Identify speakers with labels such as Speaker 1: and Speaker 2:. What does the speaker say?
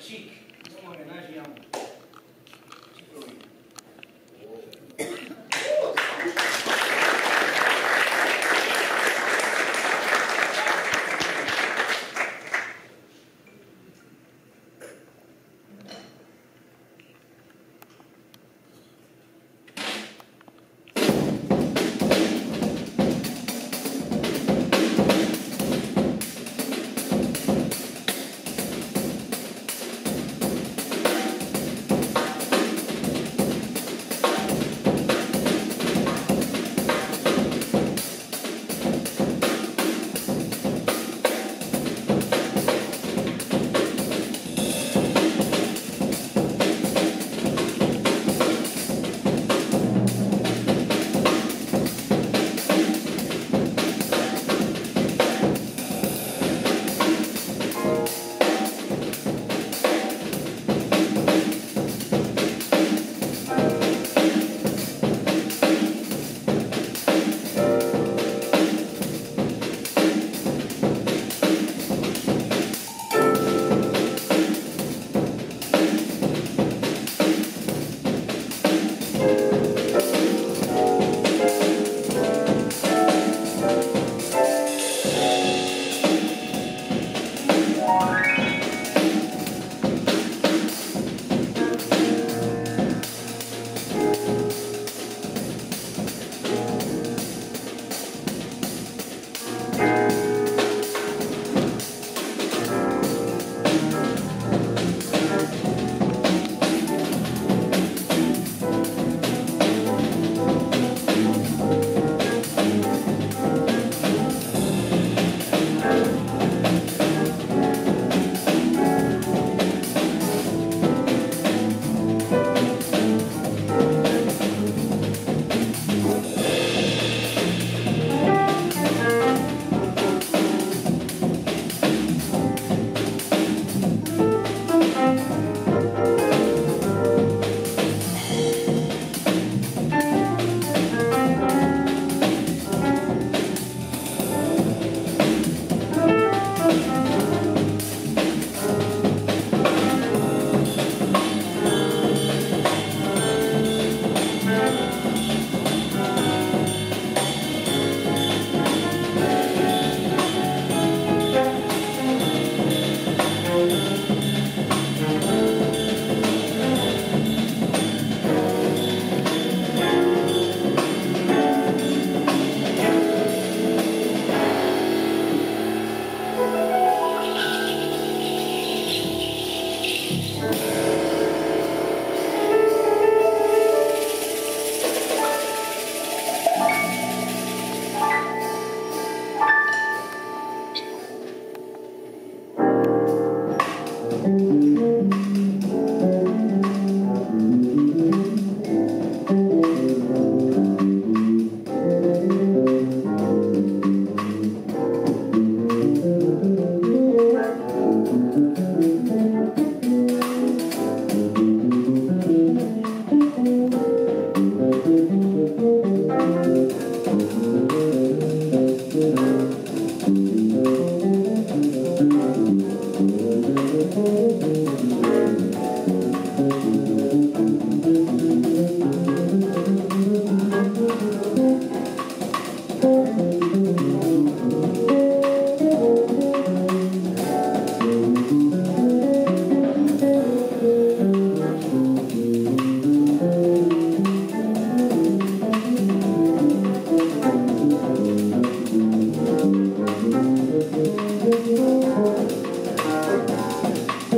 Speaker 1: Chic,